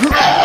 Yeah!